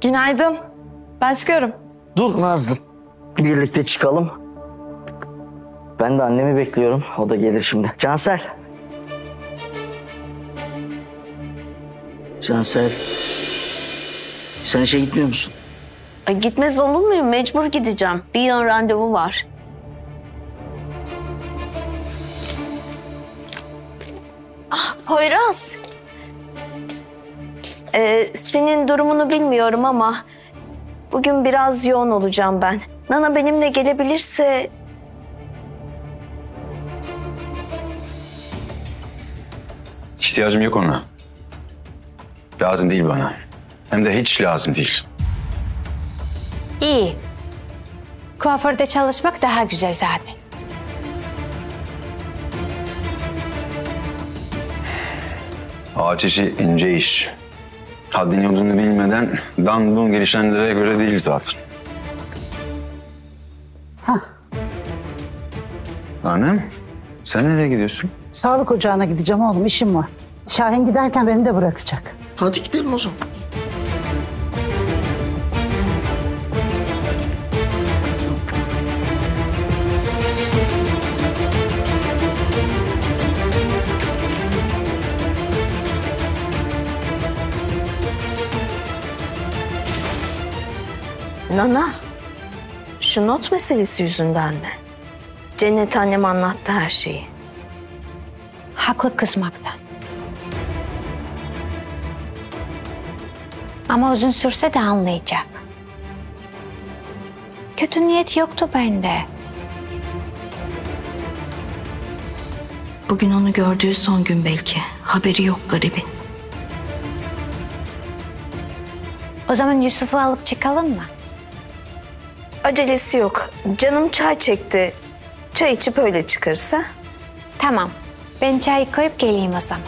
Günaydın. Ben çıkıyorum. Dur Nazlım. Birlikte çıkalım. Ben de annemi bekliyorum. O da gelir şimdi. Cansel. Cansel. Sen işe gitmiyor musun? Ay, gitmez olur muyum? Mecbur gideceğim. Bir yan randevu var. Ah Poyraz. Ee, senin durumunu bilmiyorum ama bugün biraz yoğun olacağım ben. Nana benimle gelebilirse İhtiyacım yok ona. Lazım değil bana. Hem de hiç lazım değil. İyi. Kuaförde çalışmak daha güzel zaten. Ağaç işi ince iş. Haddini yolunu bilmeden dan dun gelişenlere göre değil zaten. Hanım, sen nereye gidiyorsun? Sağlık ocağına gideceğim oğlum işim var. Şahin giderken beni de bırakacak. Hadi gidelim o zaman. Nana şu not meselesi yüzünden mi? Cennet annem anlattı her şeyi. Haklı kızmaktan. Ama uzun sürse de anlayacak. Kötü niyet yoktu bende. Bugün onu gördüğü son gün belki. Haberi yok garibin. O zaman Yusuf'u alıp çıkalım mı? Acelesi yok. Canım çay çekti. Çay içip öyle çıkarsa. Tamam. Ben çay koyup geleyim o zaman.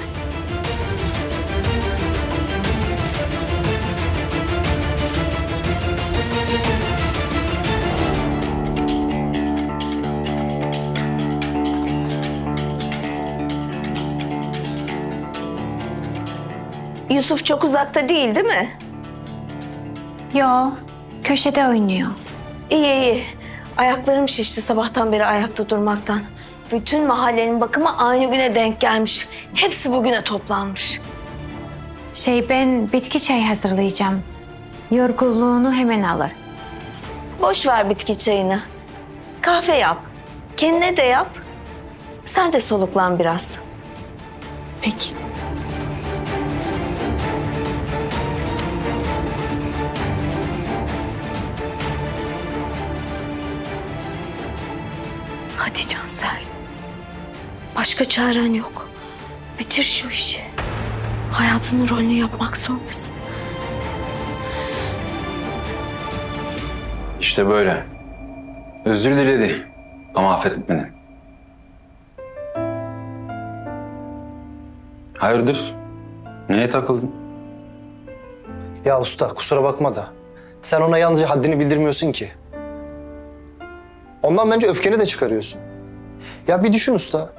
Yusuf çok uzakta değil değil mi? Yo, köşede oynuyor. İyi iyi. Ayaklarım şişti sabahtan beri ayakta durmaktan. Bütün mahallenin bakımı aynı güne denk gelmiş. Hepsi bugüne toplanmış. Şey ben bitki çayı hazırlayacağım. Yorgunluğunu hemen alır. Boş ver bitki çayını. Kahve yap. Kendine de yap. Sen de soluklan biraz. Peki. Hadi Cansel. Başka çaren yok. Bitir şu işi. Hayatının rolünü yapmak zorundasın. İşte böyle. Özür diledi ama affetmedi. Hayırdır? Neye takıldın? Ya usta kusura bakma da. Sen ona yalnızca haddini bildirmiyorsun ki. Ondan bence öfkeni de çıkarıyorsun. Ya bir düşün usta.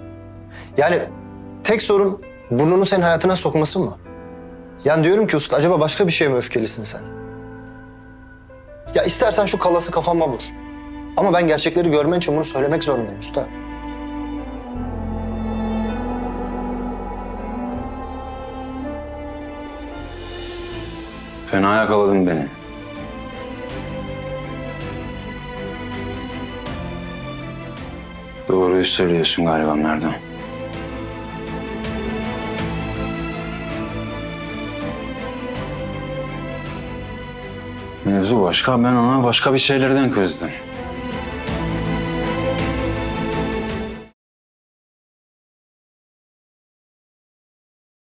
Yani tek sorun burnunu senin hayatına sokması mı? Yani diyorum ki usta acaba başka bir şeye mi öfkelisin sen? Ya istersen şu kalası kafama vur. Ama ben gerçekleri görmen için bunu söylemek zorundayım usta. Fena yakaladın beni. Doğruyu söylüyorsun galiba Merdan. Mevzu başka, ben ona başka bir şeylerden kızdım.